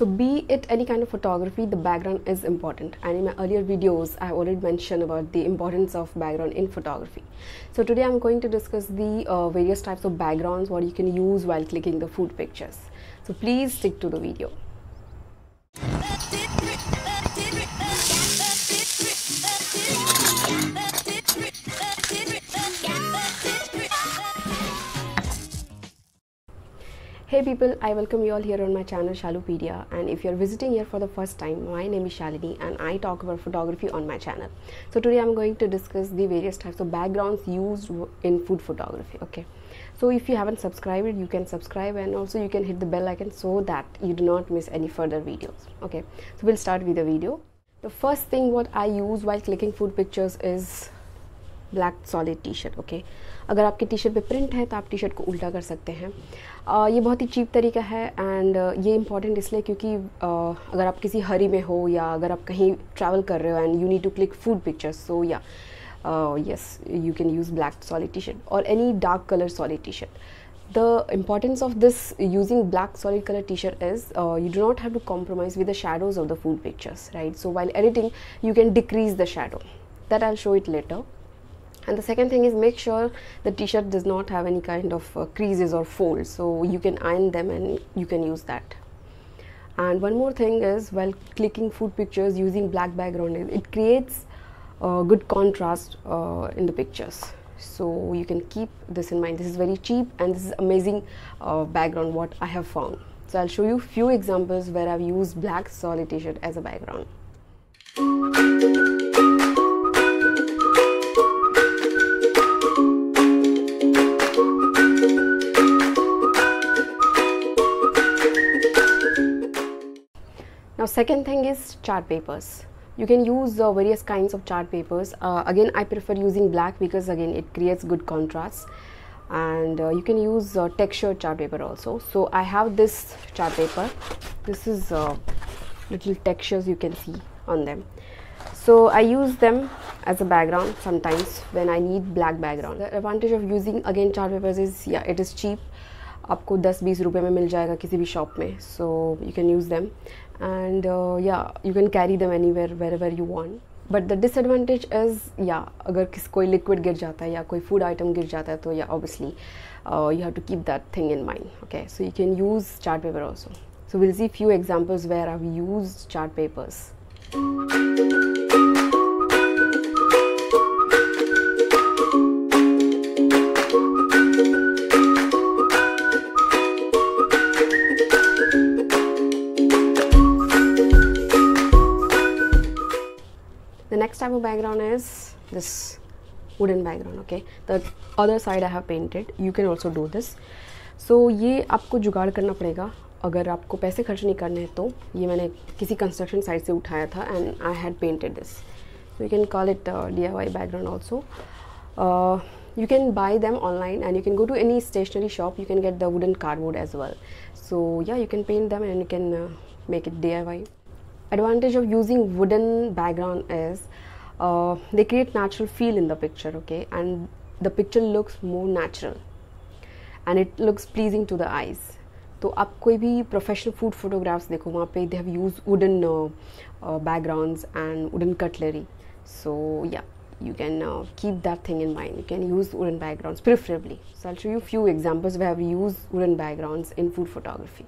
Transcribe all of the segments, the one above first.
So be it any kind of photography, the background is important. And in my earlier videos, I already mentioned about the importance of background in photography. So today I'm going to discuss the uh, various types of backgrounds what you can use while clicking the food pictures. So please stick to the video. Hey people, I welcome you all here on my channel Shalupedia and if you're visiting here for the first time, my name is Shalini and I talk about photography on my channel. So today I'm going to discuss the various types of backgrounds used in food photography, okay. So if you haven't subscribed, you can subscribe and also you can hit the bell icon so that you do not miss any further videos, okay. So we'll start with the video. The first thing what I use while clicking food pictures is black solid t-shirt, okay अगर आपकी T shirt पर print है तो आप T shirt को उल्टा कर सकते हैं। आ, ये बहुत ही चीप तरीका है एंड ये इंपॉर्टेंट इसलिए क्योंकि आ, अगर आप किसी हरी में हो या अगर आप कहीं ट्रैवल कर रहे हो and you need to click food pictures so yeah yes you can use black solid T shirt और any dark colour solid T shirt the importance of this using black solid colour T shirt is you do not have to compromise with the shadows of the food pictures right so while editing you can decrease the shadow that I show it later and the second thing is make sure the t-shirt does not have any kind of uh, creases or folds. So you can iron them and you can use that. And one more thing is while clicking food pictures using black background it creates uh, good contrast uh, in the pictures. So you can keep this in mind. This is very cheap and this is amazing uh, background what I have found. So I'll show you a few examples where I've used black solid t-shirt as a background now second thing is chart papers. You can use uh, various kinds of chart papers. Uh, again i prefer using black because again it creates good contrast. And uh, you can use texture chart paper also. So i have this chart paper. This is little textures you can see on them. So i use them as a background sometimes when i need black background. The advantage of using again chart papers is yeah it is cheap आपको 10-20 रुपए में मिल जाएगा किसी भी shop में so you can use them and yeah you can carry them anywhere wherever you want but the disadvantage is yeah अगर किस, कोई लिक्विड गिर जाता है या कोई फ़ूड आइटम गिर जाता है तो yeah obviously you have to keep that thing in mind okay so you can use chart paper also so will see few examples where I've use chart papers type of background is this wooden background okay the other side I have painted you can also do this so ये आपको जुगाड़ करना पड़ेगा अगर आपको पैसे खर्च नहीं करने हैं तो ये मैंने किसी कंस्ट्रक्शन साइट से उठाया था and I had painted this so you can call it uh, DIY background also uh, you can buy them online and you can go to any stationery shop you can get the wooden cardboard as well so yeah you can paint them and you can uh, make it DIY advantage of using wooden background is uh, they create natural feel in the picture okay and the picture looks more natural and it looks pleasing to the eyes तो आप कोई भी professional food photographs देखो वहाँ पे they have used wooden backgrounds and wooden cutlery so या you can uh, keep that thing in mind you can use wooden backgrounds preferably so i'll show you a few examples where i've used wooden backgrounds in food photography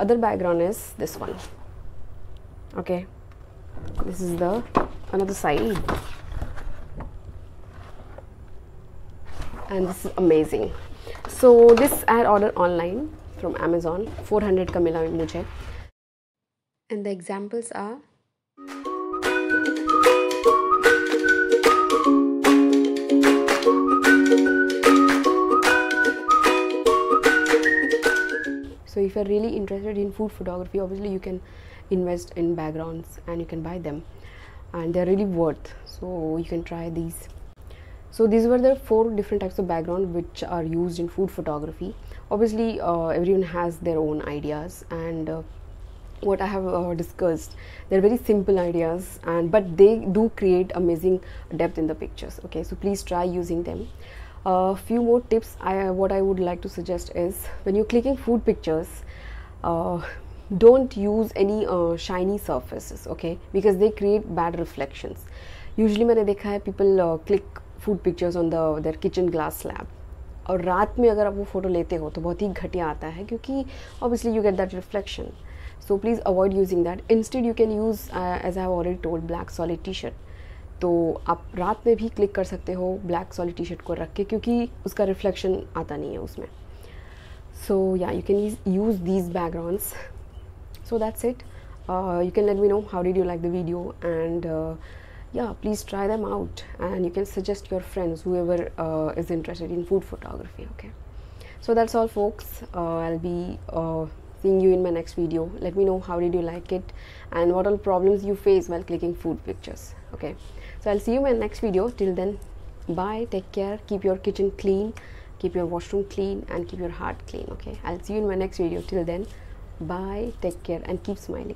other background is this one okay this is the another side and this is amazing so this I had ordered online from Amazon 400 का मिला मुझे and the examples are you're really interested in food photography obviously you can invest in backgrounds and you can buy them and they're really worth so you can try these so these were the four different types of background which are used in food photography obviously uh, everyone has their own ideas and uh, what I have uh, discussed. They're very simple ideas, and but they do create amazing depth in the pictures. Okay, so please try using them. A uh, few more tips. I what I would like to suggest is when you're clicking food pictures. Uh, don't use any uh, shiny surfaces okay because they create bad reflections usually मैंने देखा है people uh, click food pictures on the their kitchen glass slab और रात में अगर आप वो photo लेते हो तो बहुत ही घटिया आता है क्योंकि obviously you get that reflection so please avoid using that instead you can use as I have already told black solid T shirt तो आप रात में भी क्लिक कर सकते हो ब्लैक सॉली टी शर्ट को रख के, क्योंकि उसका रिफ्लेक्शन आता नहीं है उसमें। So yeah you can use these backgrounds so that's it you can let me know how did you like the video and yeah please try them out and you can suggest your friends whoever is interested in food photography okay so that's all folks I'll be seeing you in my next video let me know how did you like it and what all problems you face well clicking food pictures okay. So i'll see you in my next video. Till then bye. Take care. Keep your kitchen clean. Keep your washroom clean and keep your heart clean. Okay. I'll see you in my next video. Till then Bye, take care, and keep smiling.